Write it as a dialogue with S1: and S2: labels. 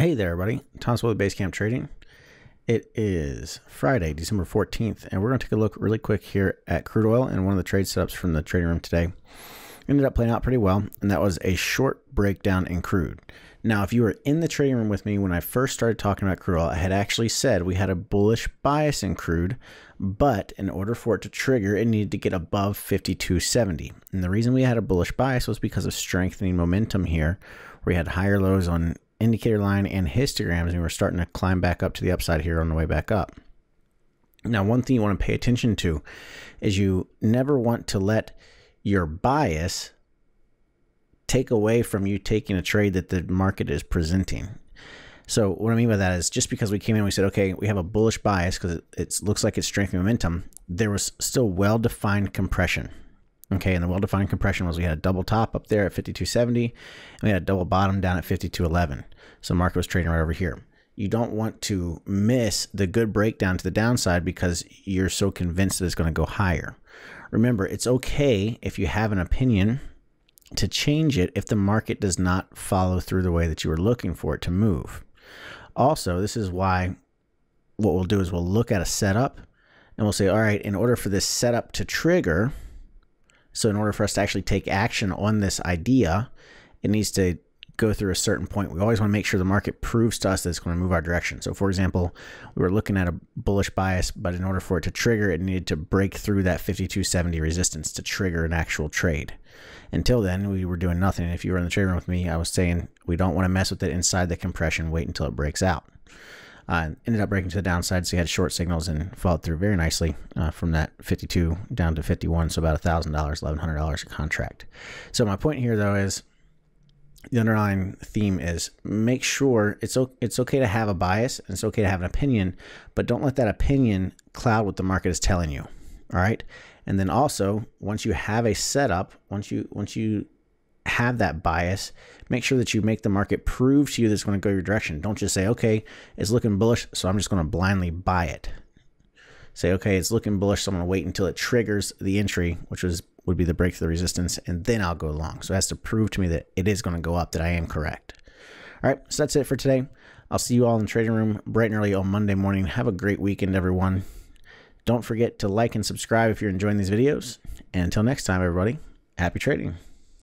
S1: Hey there, everybody. Thomas with Basecamp Trading. It is Friday, December 14th, and we're going to take a look really quick here at crude oil and one of the trade setups from the trading room today. Ended up playing out pretty well, and that was a short breakdown in crude. Now, if you were in the trading room with me when I first started talking about crude oil, I had actually said we had a bullish bias in crude, but in order for it to trigger, it needed to get above 52.70. And the reason we had a bullish bias was because of strengthening momentum here, where we had higher lows on indicator line and histograms, and we're starting to climb back up to the upside here on the way back up. Now, one thing you want to pay attention to is you never want to let your bias take away from you taking a trade that the market is presenting. So what I mean by that is just because we came in, we said, okay, we have a bullish bias because it, looks like it's strengthening momentum. There was still well-defined compression. Okay, and the well-defined compression was we had a double top up there at 52.70, and we had a double bottom down at 52.11. So market was trading right over here. You don't want to miss the good breakdown to the downside because you're so convinced that it's going to go higher. Remember, it's okay if you have an opinion to change it if the market does not follow through the way that you were looking for it to move. Also, this is why what we'll do is we'll look at a setup and we'll say, all right, in order for this setup to trigger, so in order for us to actually take action on this idea, it needs to go through a certain point. We always want to make sure the market proves to us that it's going to move our direction. So for example, we were looking at a bullish bias, but in order for it to trigger, it needed to break through that 5270 resistance to trigger an actual trade. Until then, we were doing nothing. If you were in the trading room with me, I was saying we don't want to mess with it inside the compression, wait until it breaks out. Uh, ended up breaking to the downside, so you had short signals and followed through very nicely uh, from that 52 down to 51, so about $1,000, $1,100 a contract. So my point here, though, is the underlying theme is make sure it's it's okay to have a bias and it's okay to have an opinion, but don't let that opinion cloud what the market is telling you. All right, and then also once you have a setup, once you once you have that bias, make sure that you make the market prove to you that it's going to go your direction. Don't just say, okay, it's looking bullish, so I'm just going to blindly buy it. Say, okay, it's looking bullish, so I'm going to wait until it triggers the entry, which was would be the break through the resistance, and then I'll go long. So it has to prove to me that it is going to go up, that I am correct. All right, so that's it for today. I'll see you all in the trading room bright and early on Monday morning. Have a great weekend, everyone. Don't forget to like and subscribe if you're enjoying these videos. And until next time, everybody, happy trading.